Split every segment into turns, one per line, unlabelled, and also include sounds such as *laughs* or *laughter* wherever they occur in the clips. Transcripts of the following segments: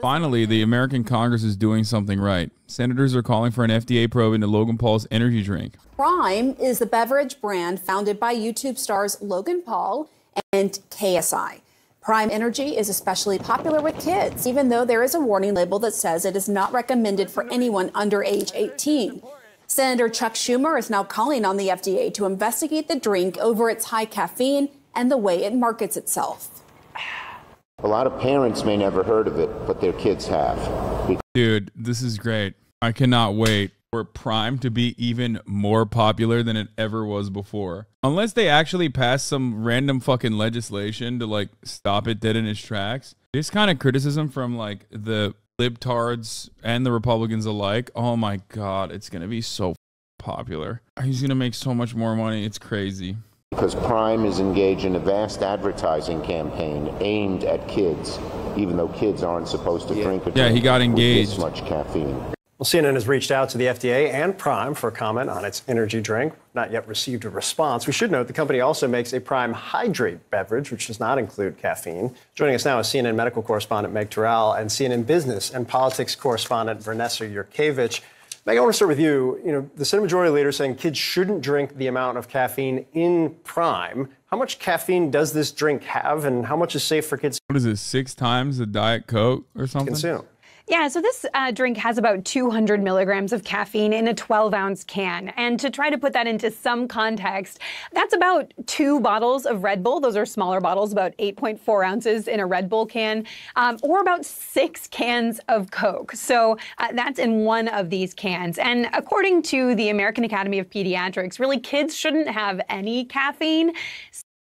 Finally, the American Congress is doing something right. Senators are calling for an FDA probe into Logan Paul's energy drink.
Prime is the beverage brand founded by YouTube stars Logan Paul and KSI. Prime Energy is especially popular with kids, even though there is a warning label that says it is not recommended for anyone under age 18. Senator Chuck Schumer is now calling on the FDA to investigate the drink over its high caffeine and the way it markets itself.
A lot of parents may never heard of it, but their kids have.
Dude, this is great. I cannot wait for Prime to be even more popular than it ever was before. Unless they actually pass some random fucking legislation to like stop it dead in its tracks. This kind of criticism from like the libtards and the Republicans alike. Oh my god, it's to be so popular. He's to make so much more money. It's crazy.
Because Prime is engaged in a vast advertising campaign aimed at kids, even though kids aren't supposed to drink a
Yeah,
drink
he got engaged.
this much caffeine.
Well, CNN has reached out to the FDA and Prime for comment on its energy drink. Not yet received a response. We should note the company also makes a Prime Hydrate beverage, which does not include caffeine. Joining us now is CNN medical correspondent Meg Terrell and CNN business and politics correspondent Vanessa Yurkevich. Meg, I want to start with you. You know, the Senate Majority Leader saying kids shouldn't drink the amount of caffeine in Prime. How much caffeine does this drink have, and how much is safe for kids
What is it? Six times the Diet Coke or something?
consume?
Yeah, so this uh, drink has about 200 milligrams of caffeine in a 12 ounce can. And to try to put that into some context, that's about two bottles of Red Bull. Those are smaller bottles, about 8.4 ounces in a Red Bull can, um, or about six cans of Coke. So uh, that's in one of these cans. And according to the American Academy of Pediatrics, really kids shouldn't have any caffeine.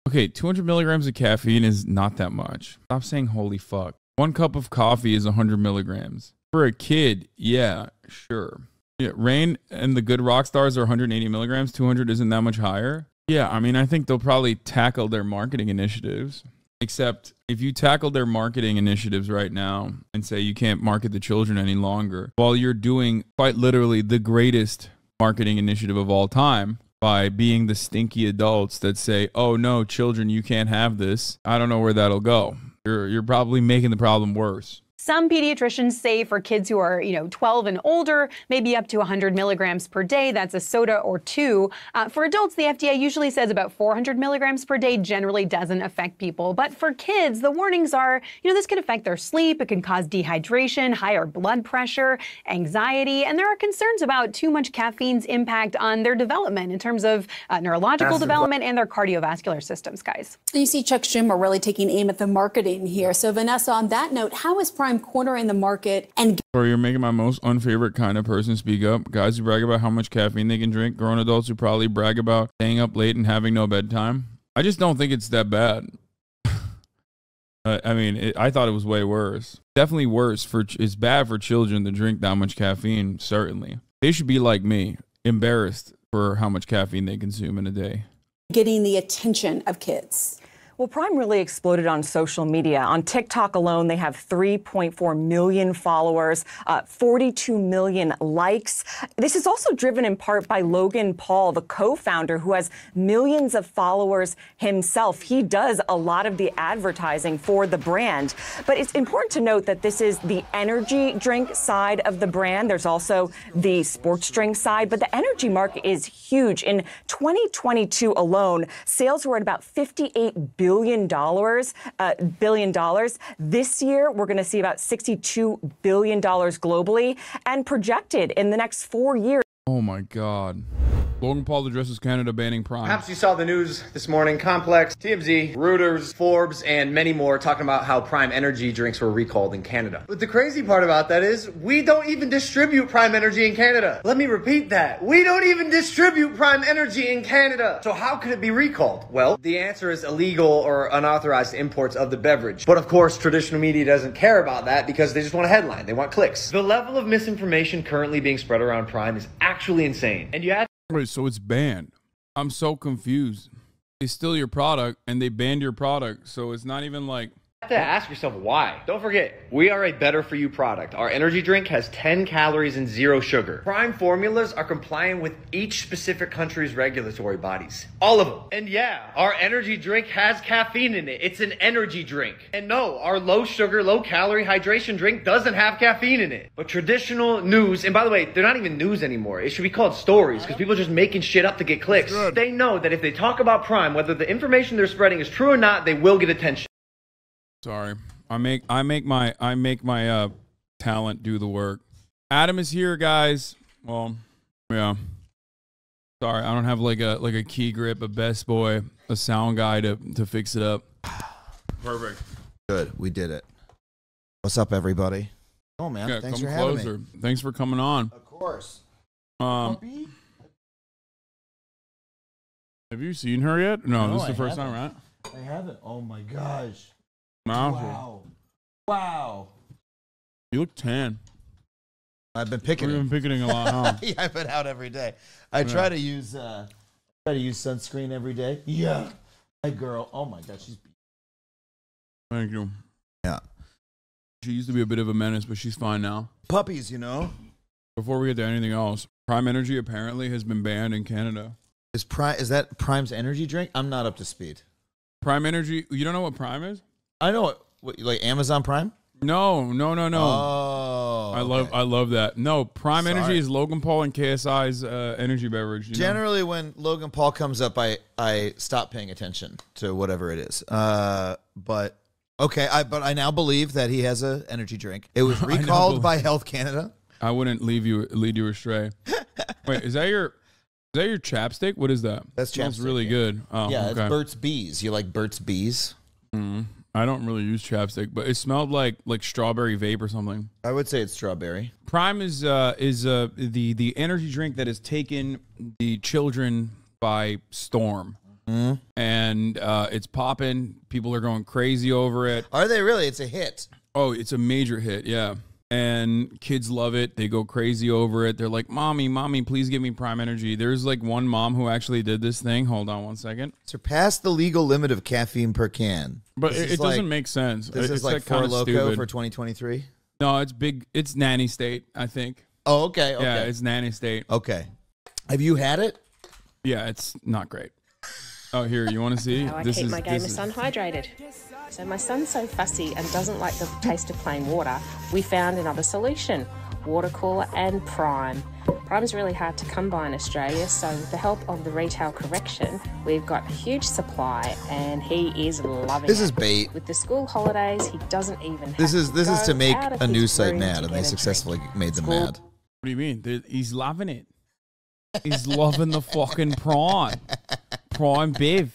Okay, 200 milligrams of caffeine is not that much. Stop saying holy fuck. One cup of coffee is 100 milligrams. For a kid, yeah, sure. Yeah, Reign and the good rock stars are 180 milligrams. 200 isn't that much higher. Yeah, I mean, I think they'll probably tackle their marketing initiatives. Except if you tackle their marketing initiatives right now and say you can't market the children any longer, while you're doing quite literally the greatest marketing initiative of all time by being the stinky adults that say, "Oh no, children, you can't have this." I don't know where that'll go. You're you're probably making the problem worse.
Some pediatricians say for kids who are, you know, 12 and older, maybe up to 100 milligrams per day. That's a soda or two. Uh, for adults, the FDA usually says about 400 milligrams per day generally doesn't affect people. But for kids, the warnings are, you know, this can affect their sleep. It can cause dehydration, higher blood pressure, anxiety, and there are concerns about too much caffeine's impact on their development in terms of uh, neurological
Massive.
development and their cardiovascular systems, guys.
You see Chuck Schumer really taking aim at the marketing here. So, Vanessa, on that note, how is Prime cornering the market and
Or you're making my most unfavorite kind of person speak up. Guys who brag about how much caffeine they can drink. Grown adults who probably brag about staying up late and having no bedtime. I just don't think it's that bad. *sighs* Uh, I mean, it, I thought it was way worse. Definitely worse for. It's bad for children to drink that much caffeine. Certainly, they should be like me, embarrassed for how much caffeine they consume in a day.
getting the attention of kids?
Well, Prime really exploded on social media. On TikTok alone, they have 3.4 million followers, uh, 42 million likes. This is also driven in part by Logan Paul, the co founder, who has millions of followers himself. He does a lot of the advertising for the brand. But it's important to note that this is the energy drink side of the brand. There's also the sports drink side, but the energy market is huge. In 2022 alone, sales were at about 58 billion dollars. Uh, billion dollars. This year, we're going to see about 62 billion dollars globally, and projected in the next four years.
Oh my God. Logan Paul addresses Canada banning Prime.
Perhaps you saw the news this morning. Complex, TMZ, Reuters, Forbes, and many more talking about how Prime Energy drinks were recalled in Canada. But the crazy part about that is we don't even distribute Prime Energy in Canada. Let me repeat that. We don't even distribute Prime Energy in Canada. So how could it be recalled? Well, the answer is illegal or unauthorized imports of the beverage. But of course, traditional media doesn't care about that because they just want a headline. They want clicks. The level of misinformation currently being spread around Prime is actually insane. And you have
Wait, so it's banned. I'm so confused. They steal your product and they banned your product. So it's not even like
to ask yourself why. Don't forget, we are a better for you product. Our energy drink has 10 calories and zero sugar. Prime formulas are compliant with each specific country's regulatory bodies. All of them. And yeah, our energy drink has caffeine in it. It's an energy drink. And no, our low sugar, low calorie hydration drink doesn't have caffeine in it. But traditional news, and by the way, they're not even news anymore. It should be called stories because people are just making shit up to get clicks. They know that if they talk about Prime, whether the information they're spreading is true or not, they will get attention.
Sorry. I make I make my I make my uh talent do the work. Adam is here, guys. Well, yeah. Sorry, I don't have like a like a key grip, a best boy, a sound guy to to fix it up. Perfect.
Good, we did it. What's up, everybody? Oh man,
Yeah,
thanks
come
for having
closer.
me.
Thanks for coming on.
Of course.
Um, have you seen her yet? No,
No,
this is the
I
first time,
haven't.
right?
I haven't. Oh my gosh!
No.
Wow, wow.
You look tan.
I've been
We've been picketing a lot, huh? *laughs*
yeah, I've been out every day. I try to use uh, try to use sunscreen every day. Yeah, my girl. Oh my god, she's
Thank you.
yeah.
She used to be a bit of a menace, but she's fine now.
Puppies, you know.
Before we get to anything else, Prime Energy apparently has been banned in Canada.
Is Prime is that Prime's energy drink? I'm not up to speed.
Prime Energy, you don't know what Prime is?
I know what, like Amazon Prime.
No, no, no, no.
Oh,
I love,
okay.
I love that. No, Prime Energy is Logan Paul and KSI's uh, energy beverage. you know?
Generally, when Logan Paul comes up, I I stop paying attention to whatever it is. Uh, but okay, I but I now believe that he has a energy drink. It was *laughs* recalled by Health Canada.
I wouldn't leave you, lead you astray. *laughs* Wait, is that your, is that your chapstick? What is that?
That's
Smells
chapstick,
really
yeah.
good. Oh,
yeah,
okay.
it's Burt's Bees. You like Burt's Bees?
I don't really use chapstick, but it smelled like like strawberry vape or something.
I would say it's strawberry.
Prime is uh, is uh, the the energy drink that has taken the children by storm, and uh, it's popping. People are going crazy over it.
Are they really? It's a hit.
Oh, it's a major hit, yeah. And kids love it. They go crazy over it. They're like, "Mommy, mommy, please give me Prime Energy." There's like one mom who actually did this thing. Hold on one second.
Surpass the legal limit of caffeine per can.
But
This
it, it doesn't
like-
make sense.
This
It's
is like
kinda
Four Loco
stupid.
for 2023.
No, it's big. It's nanny state. I think.
Oh, okay. Okay.
Yeah, it's nanny state.
okay. Have you had it?
Yeah, it's not great. Oh, here, you want to see?
How I
this
keep
is
my gamer
this is-
son hydrated. So my son's so fussy and doesn't like the taste of plain water. We found another solution: water cooler and Prime. Prime's really hard to come by in Australia, so with the help of the retail correction, we've got a huge supply, and he is loving
This is bait.
With the school holidays, he doesn't even.
This
have
is this is to make a
his
news site mad, and they
a drink.
successfully made them
School-
mad.
What do you mean? They- He's loving it. He's loving the fucking prime. *laughs* Prime Bev.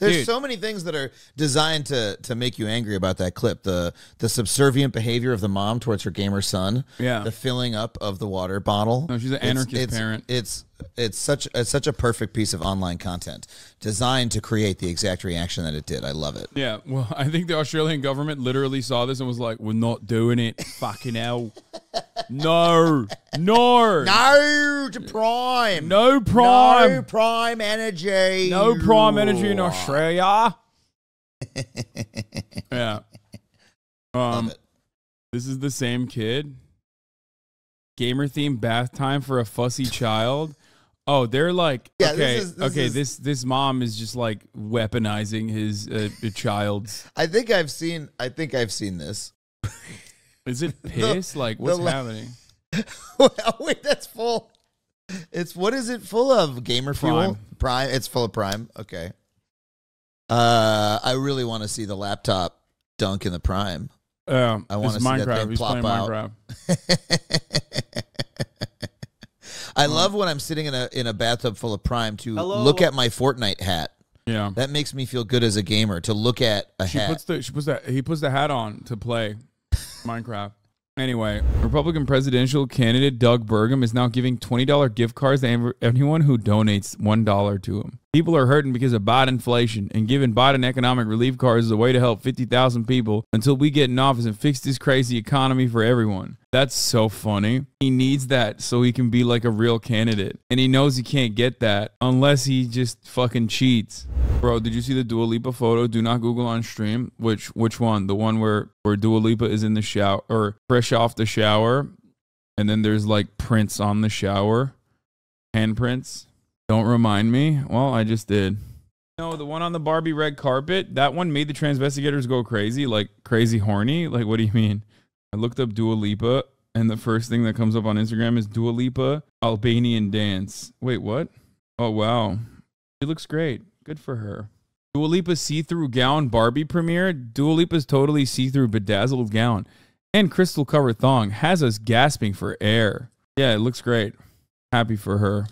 There's
Dude.
so many things that are designed to to make you angry about that clip. The the subservient behavior of the mom towards her gamer son.
Yeah.
The filling up of the water bottle.
No, she's an
It's-
anarchist
it's,
parent.
It's it's such it's such a perfect piece of online content designed to create the exact reaction that it did. I love it.
Yeah, well, *laughs* I think the Australian government literally saw this and was like, "We're not doing it. Fucking hell, *laughs* no, no,
No to Prime.
no prime,
No
prime,
Energy.
no prime energy in Australia." *laughs* yeah.
Love
Um,
it.
this is the same kid. Gamer themed bath time for a fussy child. Oh, they're like
Yeah, this
okay,
is- this
okay.
is-
This this mom is just like weaponizing his uh, child's.
I think I've seen. I think I've seen this.
Is it *laughs* piss? like what's
the la-
happening? *laughs*
Wait, that's full. It's what is it full of? Gamer fuel.
Prime.
It's full of Prime. Okay. Uh, I really want to see the laptop dunk in the Prime.
Um,
I wanna
it's
see that
Minecraft.
thing
He's
plop
playing
out. *laughs*
Minecraft.
I love when I'm sitting in a in a bathtub full of Prime to
Hello?
look at my Fortnite hat.
Yeah.
That makes me feel good as a gamer to look at a
She
hat.
puts the she puts that he puts the hat on to play *laughs* Minecraft. Anyway, Republican presidential candidate Doug Burgum is now giving twenty dollar gift cards to anyone who donates one dollar to him. People are hurting because of Biden inflation, and giving Biden economic relief cards is a way to help 50,000 people until we get in office and fix this crazy economy for everyone. That's so funny. He needs that so he can be like a real candidate. And he knows he can't get that unless he just fucking cheats. Bro, did you see the Dua Lipa photo? Do not Google on stream. Which which one? The one where where Dua Lipa is in the shower or fresh off the shower, and then there's like prints on the shower, handprints. Don't remind me. Well, I just did. No, the one on the Barbie red carpet. That one made the transvestigators go crazy, like crazy horny. Like, what do you mean? I looked up Dua Lipa, and the first thing that comes up on Instagram is Dua Lipa Albanian dance. Wait, what? Oh wow, she looks great. Good for her. Dua Lipa see-through gown Barbie premiere. Dua Lipa's totally see-through bedazzled gown and crystal covered thong has us gasping for air. Yeah, it looks great. Happy for her.